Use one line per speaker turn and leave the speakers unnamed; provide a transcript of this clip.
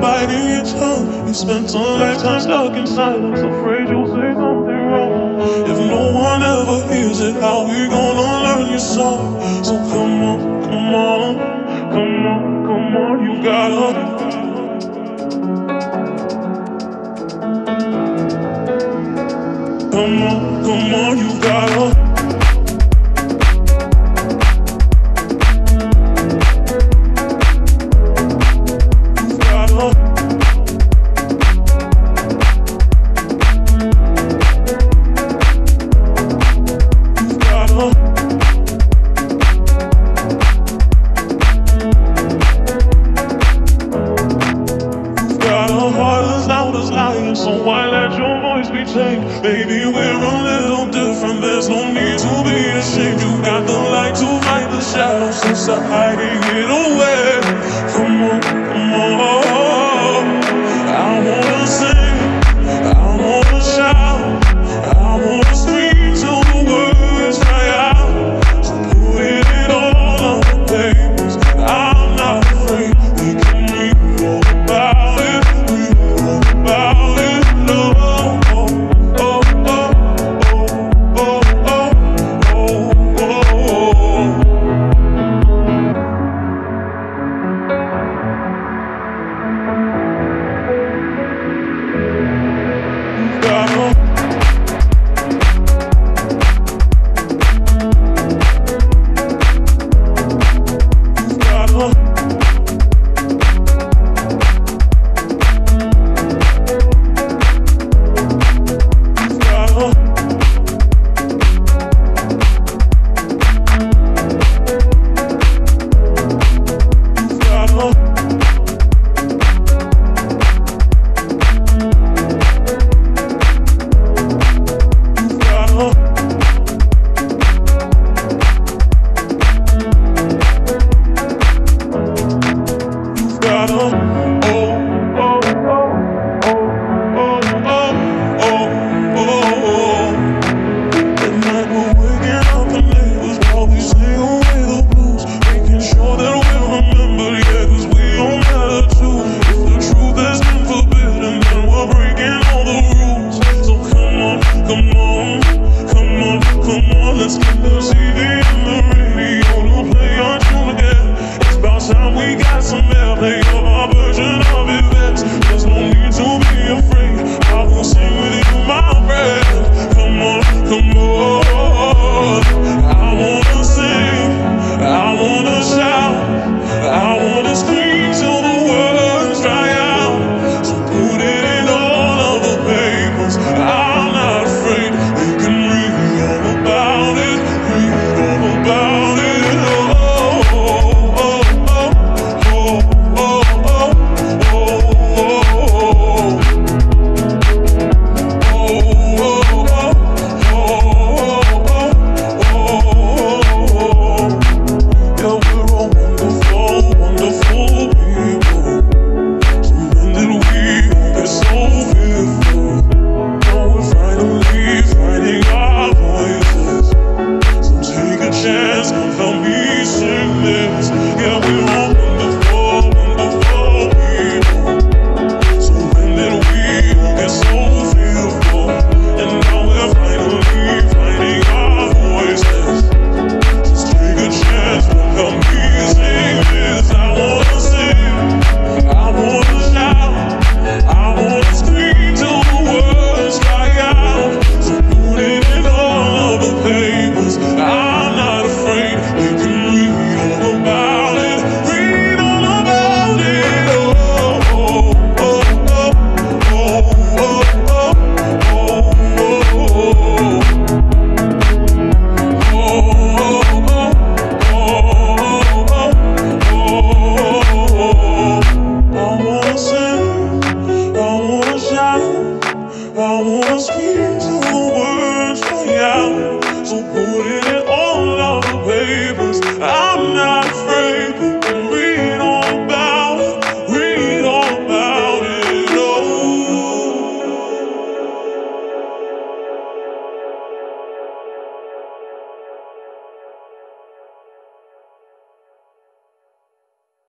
biting your tongue. You spent so lifetime stuck in silence, afraid you'll say something wrong. If no one ever hears it, how we gonna learn your song? So come on, come on, come on, come on, you gotta. Come on, come on, you gotta. hiding speak to words fly out. So put it in.